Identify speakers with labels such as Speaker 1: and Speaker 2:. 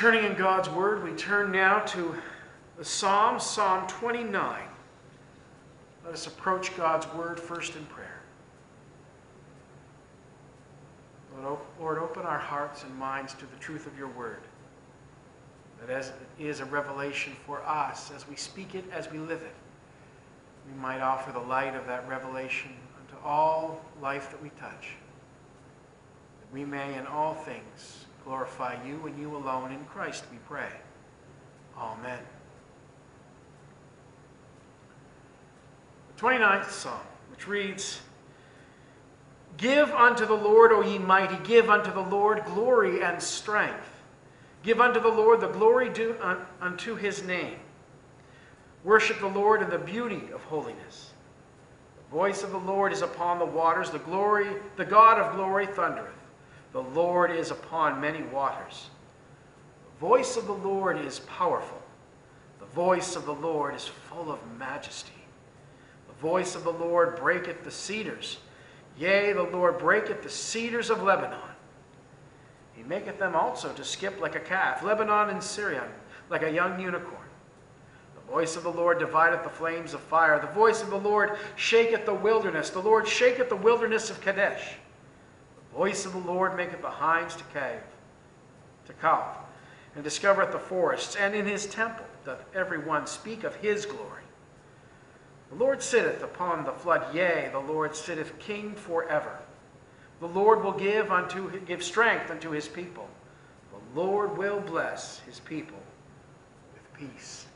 Speaker 1: Turning in God's Word, we turn now to the Psalm, Psalm 29. Let us approach God's Word first in prayer. Lord, open our hearts and minds to the truth of your Word. That as it is a revelation for us, as we speak it, as we live it, we might offer the light of that revelation unto all life that we touch. That we may in all things glorify you and you alone in Christ, we pray. Amen. The 29th Psalm, which reads, Give unto the Lord, O ye mighty, give unto the Lord glory and strength. Give unto the Lord the glory due unto his name. Worship the Lord in the beauty of holiness. The voice of the Lord is upon the waters, the glory, the God of glory thundereth. The Lord is upon many waters. The voice of the Lord is powerful. The voice of the Lord is full of majesty. The voice of the Lord breaketh the cedars. Yea, the Lord breaketh the cedars of Lebanon. He maketh them also to skip like a calf, Lebanon and Sirion, like a young unicorn. The voice of the Lord divideth the flames of fire. The voice of the Lord shaketh the wilderness. The Lord shaketh the wilderness of Kadesh voice of the Lord maketh the hinds to cave, to cough, and discovereth the forests, and in his temple doth every one speak of his glory. The Lord sitteth upon the flood, yea, the Lord sitteth king forever. The Lord will give unto give strength unto his people. The Lord will bless his people with peace.